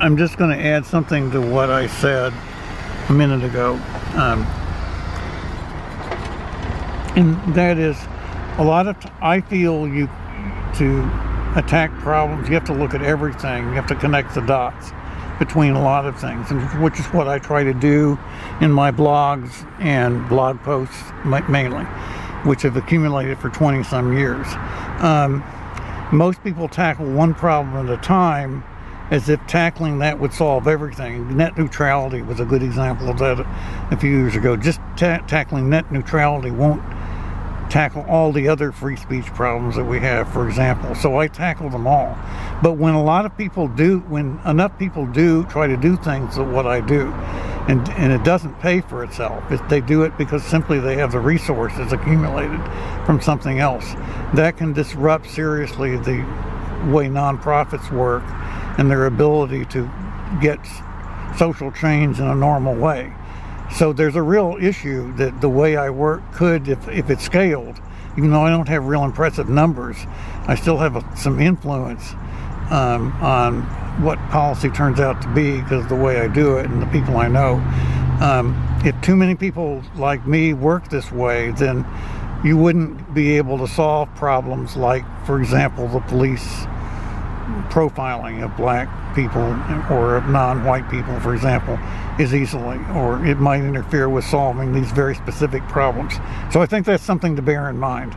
I'm just going to add something to what I said a minute ago. Um, and that is a lot of, I feel you, to attack problems, you have to look at everything. You have to connect the dots between a lot of things, and which is what I try to do in my blogs and blog posts mainly, which have accumulated for 20 some years. Um, most people tackle one problem at a time as if tackling that would solve everything. Net neutrality was a good example of that a few years ago. Just ta tackling net neutrality won't tackle all the other free speech problems that we have, for example. So I tackle them all. But when a lot of people do, when enough people do try to do things that what I do, and, and it doesn't pay for itself, if they do it because simply they have the resources accumulated from something else, that can disrupt seriously the way nonprofits work and their ability to get social change in a normal way. So there's a real issue that the way I work could, if, if it scaled, even though I don't have real impressive numbers, I still have a, some influence um, on what policy turns out to be because the way I do it and the people I know. Um, if too many people like me work this way, then you wouldn't be able to solve problems like, for example, the police profiling of black people or of non-white people, for example, is easily, or it might interfere with solving these very specific problems. So I think that's something to bear in mind.